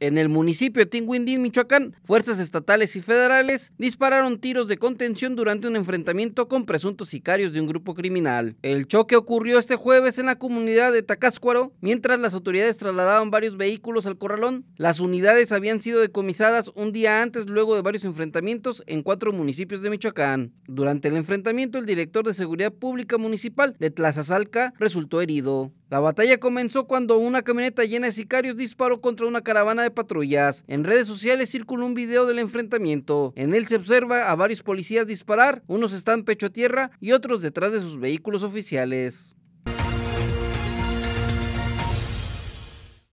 En el municipio de Tinguindín, Michoacán, fuerzas estatales y federales dispararon tiros de contención durante un enfrentamiento con presuntos sicarios de un grupo criminal. El choque ocurrió este jueves en la comunidad de Tacáscuaro, mientras las autoridades trasladaban varios vehículos al corralón. Las unidades habían sido decomisadas un día antes luego de varios enfrentamientos en cuatro municipios de Michoacán. Durante el enfrentamiento, el director de Seguridad Pública Municipal de Tlazazalca resultó herido. La batalla comenzó cuando una camioneta llena de sicarios disparó contra una caravana de patrullas. En redes sociales circuló un video del enfrentamiento. En él se observa a varios policías disparar, unos están pecho a tierra y otros detrás de sus vehículos oficiales.